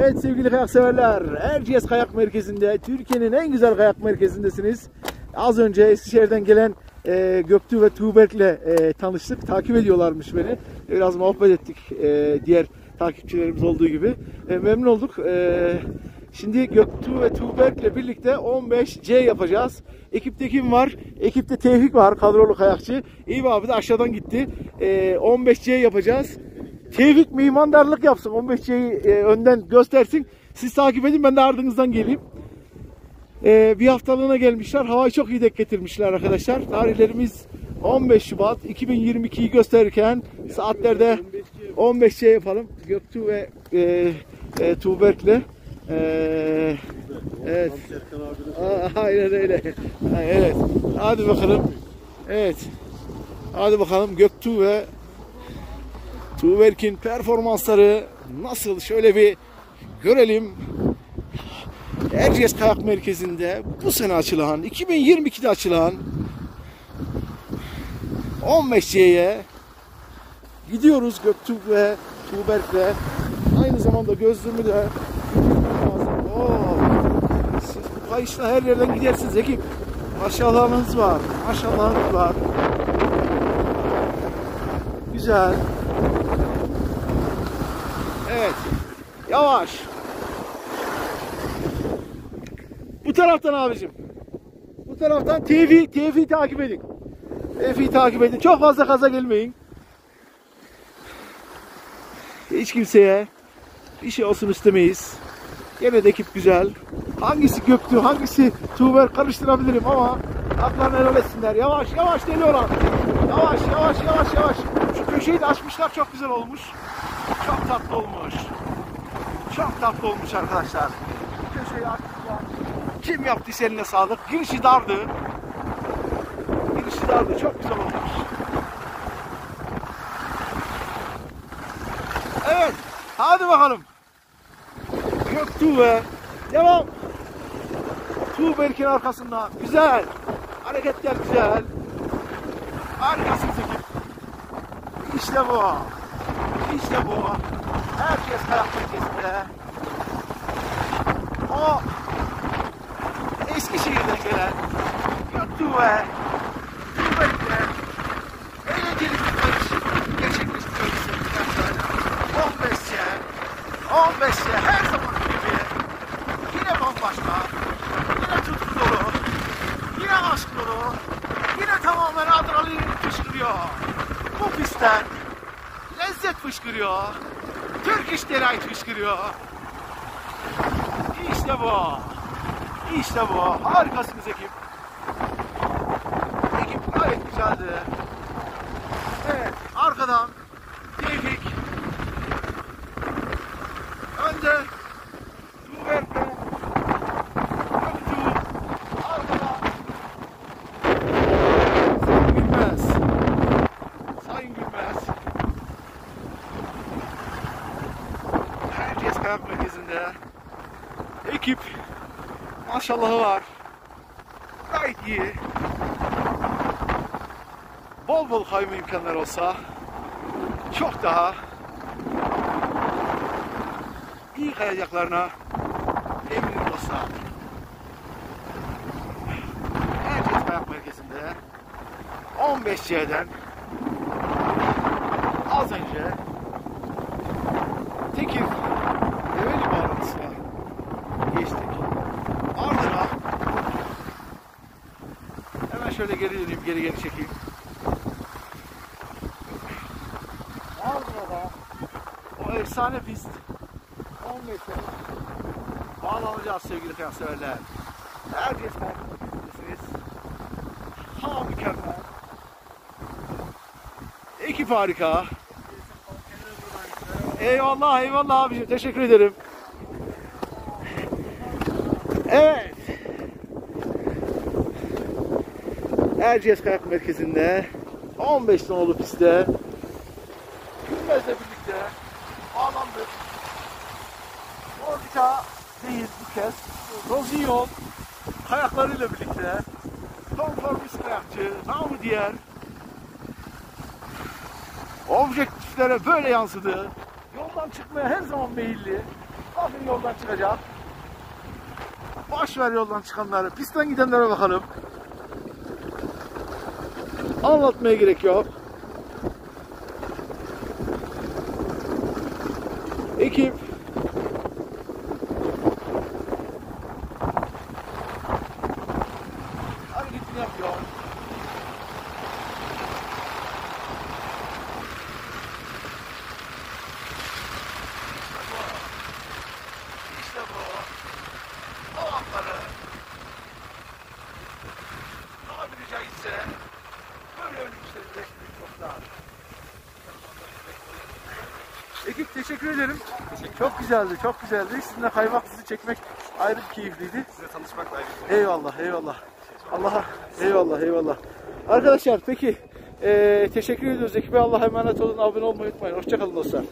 Evet sevgili kayak severler, Erciyes Kayak Merkezi'nde, Türkiye'nin en güzel kayak merkezindesiniz. Az önce Eskişehir'den gelen e, Göktuğ ve Tuğberk'le e, tanıştık. Takip ediyorlarmış beni. Biraz muhabbet ettik e, diğer takipçilerimiz olduğu gibi. E, memnun olduk. E, şimdi Göktuğ ve Tuğberk'le birlikte 15C yapacağız. Ekipte kim var? Ekipte Tevfik var, kadrolu kayakçı. İyi abi de aşağıdan gitti. E, 15C yapacağız. Tevfik mimandarlık yapsın. 15C'yi e, önden göstersin. Siz takip edin ben de ardınızdan geleyim. E, bir haftalığına gelmişler. Havayı çok iyi denk getirmişler arkadaşlar. Tarihlerimiz 15 Şubat 2022'yi gösterirken saatlerde 15C yapalım. Göktuğ ve e, e, Tuğberk'le. E, evet. Aa, Aynen öyle. Evet. Hadi bakalım. Evet. Hadi bakalım Göktuğ ve Tuğberk'in performansları nasıl? Şöyle bir görelim. Erciyes Kayak Merkezi'nde bu sene açılan, 2022'de açılan 15C'ye gidiyoruz Göktuğ ve Tuğberk'le. Aynı zamanda gözlüğümü de siz bu kayışla her yerden gidersiniz ekip. Maşallahınız var. Maşallahınız var. Güzel. Evet. Yavaş. Bu taraftan abicim. Bu taraftan TV, TV takip edin. TV takip edin. Çok fazla kaza gelmeyin. Hiç kimseye bir şey olsun istemeyiz. Gene de ekip güzel. Hangisi Göktü, hangisi Tuğber karıştırabilirim ama haklarını helal etsinler. Yavaş yavaş geliyorlar. Yavaş yavaş yavaş yavaş. Şu köşeyi de açmışlar çok güzel olmuş. Çok tatlı olmuş. Çok tatlı olmuş arkadaşlar. Köşeyi açmışlar. Kim yaptıysa eline sağlık. Girişi dardı. Girişi dardı. Çok güzel olmuş. Evet. Hadi bakalım. Göktuğ ve devam. Tuğberk'in arkasında. Güzel. Hareketler güzel. Harikasın Zeki. İşte bu. İşte bu. Herkes kayak merkezinde. O Eskişehir'den gelen Göktuğ ve Tuğberk'le eğlenceli bir kayış gerçekleştiriyoruz. 15'e 15'e her zaman gibi yine bambaşka, yine tutku dolu, yine aşk dolu, yine tamamen adrenalin fışkırıyor. Bu pistten lezzet fışkırıyor. Türk iş Delight fışkırıyor. İşte bu. İşte bu. Harikasınız ekip. Ekip gayet güzeldi. Evet. Arkadan Tevfik. Önde Tuğberk'le Göktuğ. Arkadan Sayın Gülmez. Sayın Gülmez. Erciyes Kayak Merkezi'nde ekip maşallahı var. Gayet iyi. Bol bol kayma imkanları olsa çok daha iyi kayacaklarına eminim dostlar. Erciyes Kayak Merkezi'nde 15C'den az önce Tekir şöyle geri döneyim, geri geri çekeyim. Ardına da o efsane pist 10 metre bağlanacağız sevgili kıyafetseverler. Herkes merkezindesiniz. Hava mükemmel. Ekip harika. Eyvallah eyvallah abiciğim teşekkür ederim. Evet. Erciyes Kayak Merkezi'nde 15 nolu pistte Gülmez'le birlikte bağlandık. Orbita değil bu kez. Rozinyol kayaklarıyla birlikte konformist kayakçı, namı diğer objektiflere böyle yansıdı. Yoldan çıkmaya her zaman meyilli. Bakın yoldan çıkacak. Boş ver yoldan çıkanları. Pistten gidenlere bakalım. Anlatmaya gerek yok. Ekip Ekip teşekkür ederim. Çok güzeldi, çok güzeldi. Sizinle kaymak sizi çekmek ayrı bir keyifliydi. Size tanışmak da ayrı bir. Eyvallah, eyvallah. Allah'a eyvallah, eyvallah. Arkadaşlar peki eee, teşekkür ediyoruz. Ekibe Allah'a emanet olun. Abone olmayı unutmayın. Hoşçakalın dostlar.